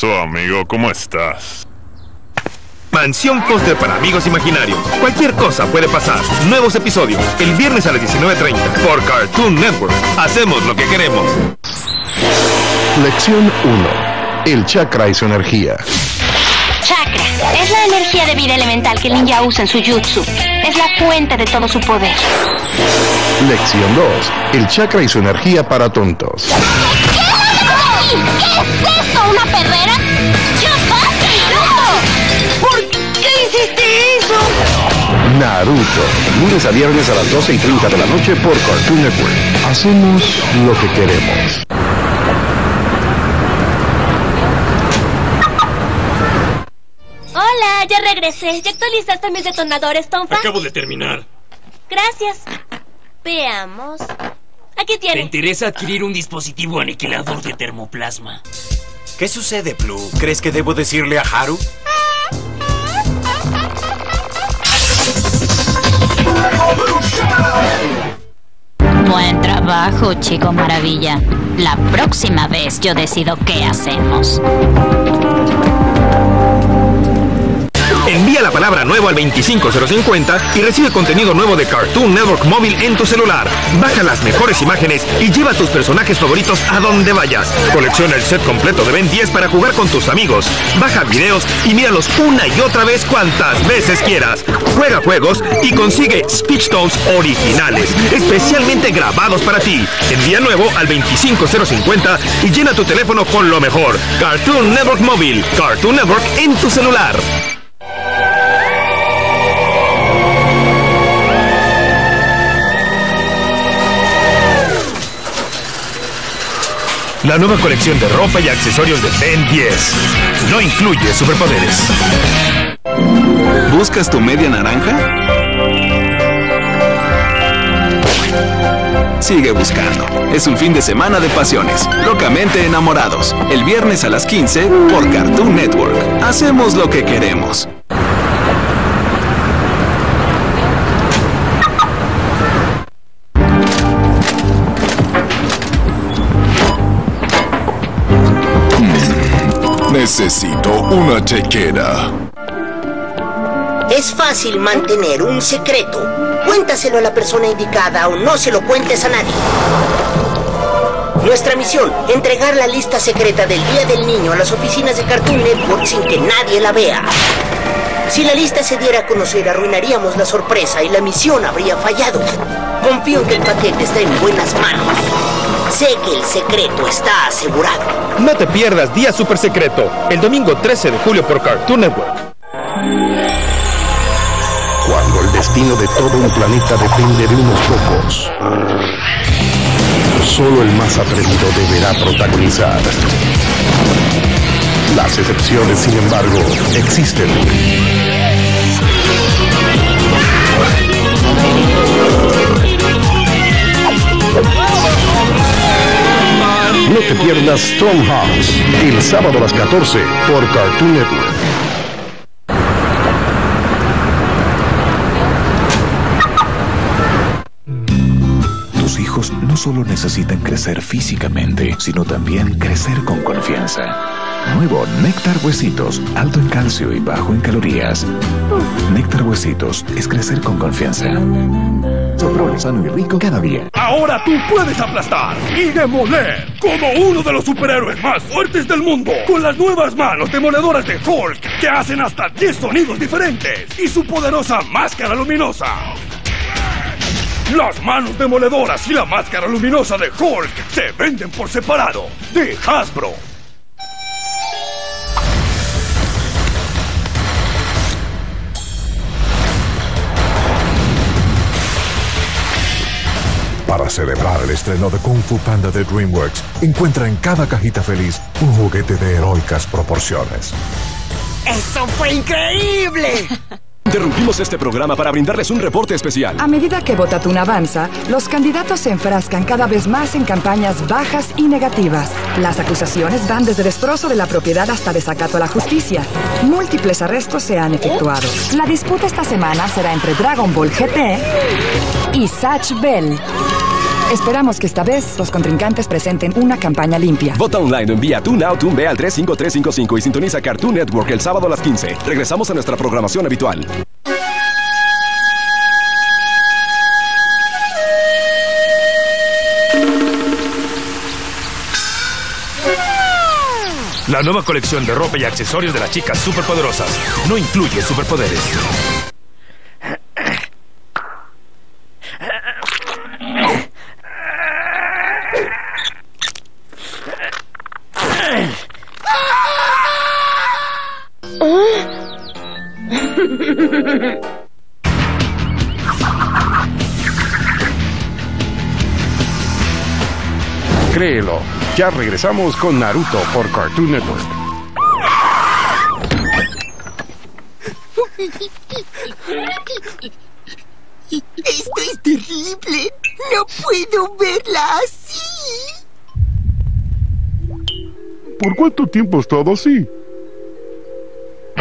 pasó, amigo? ¿Cómo estás? Mansión Foster para amigos imaginarios. Cualquier cosa puede pasar. Nuevos episodios. El viernes a las 19.30 por Cartoon Network. Hacemos lo que queremos. Lección 1. El chakra y su energía. Chakra es la energía de vida elemental que el ninja usa en su jutsu. Es la fuente de todo su poder. Lección 2. El chakra y su energía para tontos. ¿Qué es esto? ¿Una perrera? ¡Ya basta, Naruto! ¿Por qué hiciste eso? Naruto. Lunes a viernes a las 12 y 30 de la noche por Cartoon Network. Hacemos lo que queremos. Hola, ya regresé. ¿Ya actualizaste mis detonadores, Tonfa? Acabo de terminar. Gracias. Veamos. Aquí ¿Te tiene. interesa adquirir un dispositivo aniquilador de termoplasma? ¿Qué sucede, Blue? ¿Crees que debo decirle a Haru? Buen trabajo, chico maravilla. La próxima vez yo decido qué hacemos. Palabra nuevo al 25050 y recibe contenido nuevo de Cartoon Network Móvil en tu celular. Baja las mejores imágenes y lleva tus personajes favoritos a donde vayas. Colecciona el set completo de Ben 10 para jugar con tus amigos. Baja videos y míralos una y otra vez cuantas veces quieras. Juega juegos y consigue Speech Tones originales, especialmente grabados para ti. Envía nuevo al 25050 y llena tu teléfono con lo mejor. Cartoon Network Móvil. Cartoon Network en tu celular. La nueva colección de ropa y accesorios de Ben 10 no incluye superpoderes. ¿Buscas tu media naranja? Sigue buscando. Es un fin de semana de pasiones. Locamente enamorados. El viernes a las 15 por Cartoon Network. Hacemos lo que queremos. Necesito una chequera. Es fácil mantener un secreto. Cuéntaselo a la persona indicada o no se lo cuentes a nadie. Nuestra misión, entregar la lista secreta del Día del Niño a las oficinas de Cartoon Network sin que nadie la vea. Si la lista se diera a conocer, arruinaríamos la sorpresa y la misión habría fallado. Confío en que el paquete está en buenas manos. Sé que el secreto está asegurado. No te pierdas Día Super Secreto, el domingo 13 de julio por Cartoon Network. Cuando el destino de todo un planeta depende de unos pocos. Solo el más atrevido deberá protagonizar. Las excepciones, sin embargo, existen. Te pierdas Strong Hearts, el sábado a las 14 por Cartoon Network. Tus hijos no solo necesitan crecer físicamente, sino también crecer con confianza. Nuevo Néctar Huesitos, alto en calcio y bajo en calorías. Néctar Huesitos es crecer con confianza. Sano y rico cada día. Ahora tú puedes aplastar y demoler como uno de los superhéroes más fuertes del mundo con las nuevas manos demoledoras de Hulk que hacen hasta 10 sonidos diferentes y su poderosa máscara luminosa. Las manos demoledoras y la máscara luminosa de Hulk se venden por separado de Hasbro. Para celebrar el estreno de Kung Fu Panda de DreamWorks, encuentra en cada cajita feliz un juguete de heroicas proporciones. ¡Eso fue increíble! Interrumpimos este programa para brindarles un reporte especial. A medida que Votatún avanza, los candidatos se enfrascan cada vez más en campañas bajas y negativas. Las acusaciones van desde destrozo de la propiedad hasta desacato a la justicia. Múltiples arrestos se han efectuado. La disputa esta semana será entre Dragon Ball GT y Satch Bell. Esperamos que esta vez los contrincantes presenten una campaña limpia. Vota online o envía tu Now Ve al 35355 y sintoniza Cartoon Network el sábado a las 15. Regresamos a nuestra programación habitual. La nueva colección de ropa y accesorios de las chicas superpoderosas no incluye superpoderes. Créelo, ya regresamos con Naruto por Cartoon Network. Esto es terrible. No puedo verla así. ¿Por cuánto tiempo ha estado así?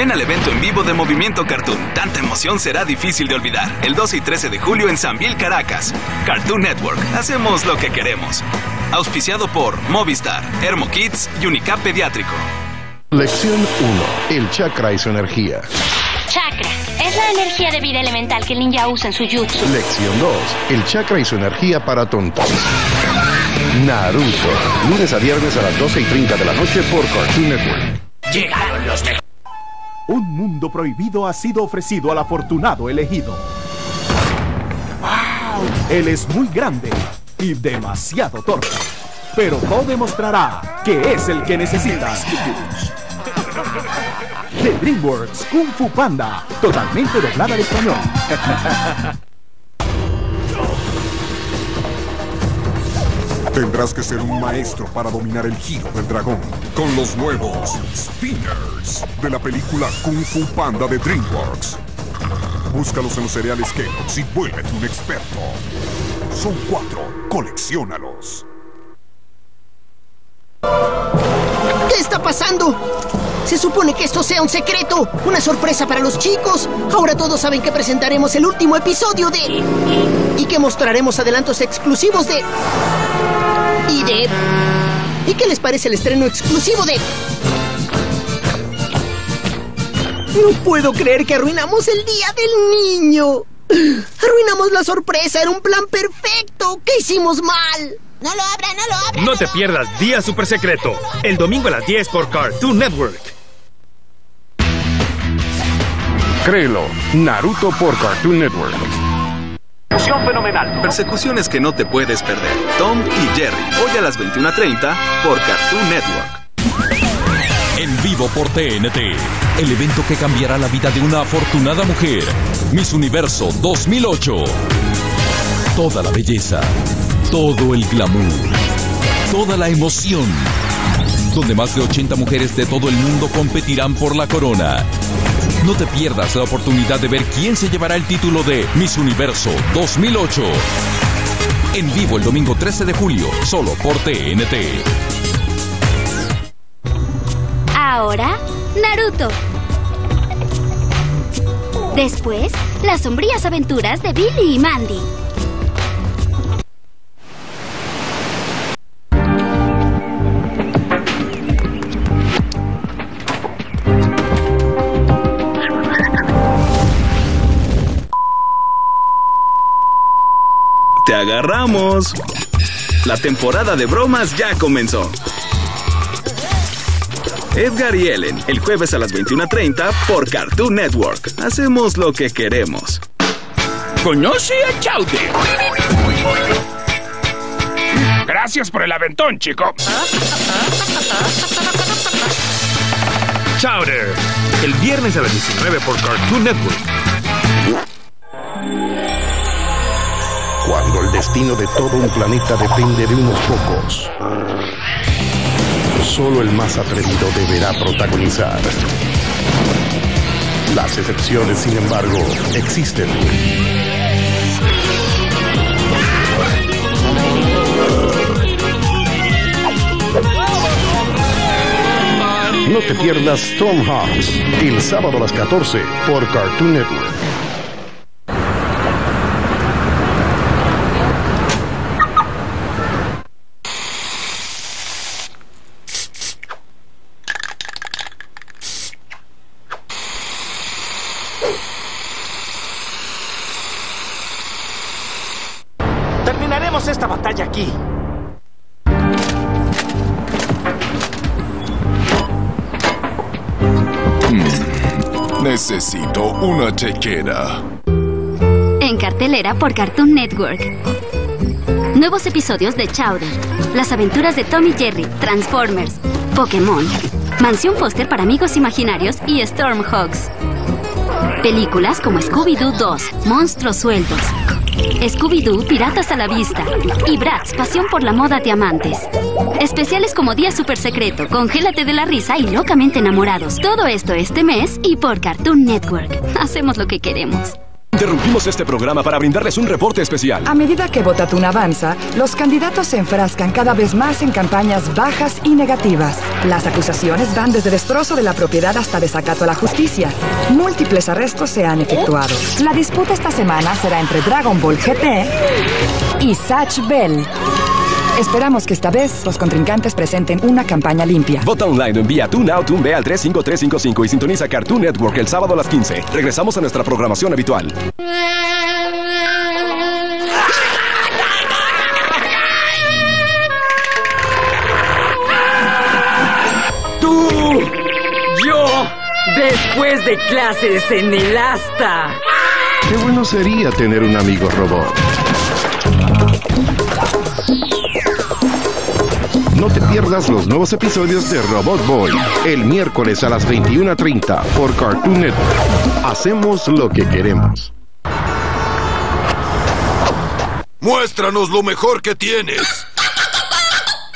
Ven al evento en vivo de Movimiento Cartoon. Tanta emoción será difícil de olvidar. El 12 y 13 de julio en Sanville, Caracas. Cartoon Network. Hacemos lo que queremos. Auspiciado por Movistar, Hermo Kids y Unicap Pediátrico. Lección 1. El chakra y su energía. Chakra. Es la energía de vida elemental que el ninja usa en su jutsu. Lección 2. El chakra y su energía para tontos. Naruto. Lunes a viernes a las 12 y 30 de la noche por Cartoon Network. Llegaron los mejores. Un mundo prohibido ha sido ofrecido al afortunado elegido. ¡Wow! Él es muy grande y demasiado torpe. Pero todo demostrará que es el que necesita. De DreamWorks Kung Fu Panda, totalmente doblada al español. Tendrás que ser un maestro para dominar el giro del dragón con los nuevos Spinners de la película Kung Fu Panda de DreamWorks. Búscalos en los cereales Kellogg's y vuélvete un experto. Son cuatro, colecciónalos. ¿Qué está pasando? Se supone que esto sea un secreto, una sorpresa para los chicos. Ahora todos saben que presentaremos el último episodio de... Y que mostraremos adelantos exclusivos de... Y de... ¿Y qué les parece el estreno exclusivo de... No puedo creer que arruinamos el día del niño. Arruinamos la sorpresa, era un plan perfecto. ¿Qué hicimos mal? No lo abra, no lo abra. No te pierdas Día Super Secreto, el domingo a las 10 por Cartoon Network. Créelo, Naruto por Cartoon Network. Fenomenal. Persecuciones que no te puedes perder. Tom y Jerry, hoy a las 21.30 por Cartoon Network. En vivo por TNT, el evento que cambiará la vida de una afortunada mujer. Miss Universo 2008. Toda la belleza, todo el glamour, toda la emoción. Donde más de 80 mujeres de todo el mundo competirán por la corona. No te pierdas la oportunidad de ver quién se llevará el título de Miss Universo 2008. En vivo el domingo 13 de julio, solo por TNT. Ahora, Naruto. Después, las sombrías aventuras de Billy y Mandy. Agarramos! La temporada de bromas ya comenzó. Edgar y Ellen, el jueves a las 21.30 por Cartoon Network. Hacemos lo que queremos. ¿Conoce a Chowder? Gracias por el aventón, chico. Chowder, el viernes a las 19 por Cartoon Network. El destino de todo un planeta depende de unos pocos, solo el más atrevido deberá protagonizar. Las excepciones, sin embargo, existen. No te pierdas Tom Hanks el sábado a las 14 por Cartoon Network. Necesito una chequera. En cartelera por Cartoon Network. Nuevos episodios de Chowder, Las aventuras de Tommy Jerry, Transformers, Pokémon, Mansión Foster para amigos imaginarios y Stormhawks. Películas como Scooby-Doo 2, Monstruos Sueltos, Scooby-Doo Piratas a la Vista y Bratz Pasión por la Moda Diamantes. Especiales como Día Super Secreto, Congélate de la Risa y Locamente Enamorados. Todo esto este mes y por Cartoon Network. Hacemos lo que queremos. Interrumpimos este programa para brindarles un reporte especial. A medida que Votatún avanza, los candidatos se enfrascan cada vez más en campañas bajas y negativas. Las acusaciones van desde destrozo de la propiedad hasta desacato a la justicia. Múltiples arrestos se han efectuado. La disputa esta semana será entre Dragon Ball GT y Satch Bell. Esperamos que esta vez los contrincantes presenten una campaña limpia. Vota online o envía tu Now Tune al 35355 y sintoniza Cartoon Network el sábado a las 15. Regresamos a nuestra programación habitual. ¡Tú! ¡Yo! Después de clases en el asta. Qué bueno sería tener un amigo robot. No te pierdas los nuevos episodios de Robot Boy el miércoles a las 21.30 por Cartoon Network. Hacemos lo que queremos. Muéstranos lo mejor que tienes.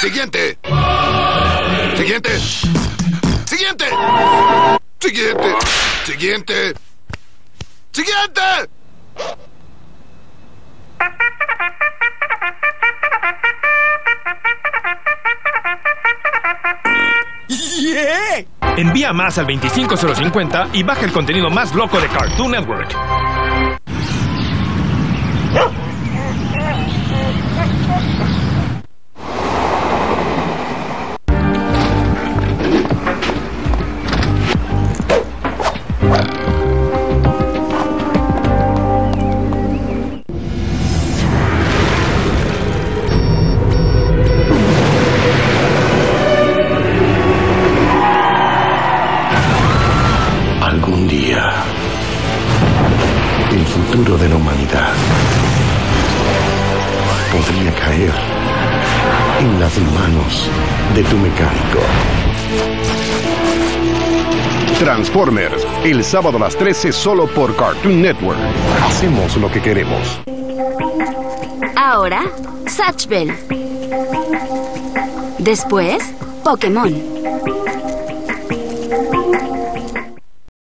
Siguiente. Siguiente. Siguiente. Siguiente. Siguiente. Siguiente. Envía más al 25050 y baja el contenido más loco de Cartoon Network. Podría caer en las manos de tu mecánico. Transformers, el sábado a las 13 solo por Cartoon Network. Hacemos lo que queremos. Ahora, Satch Bell. Después, Pokémon.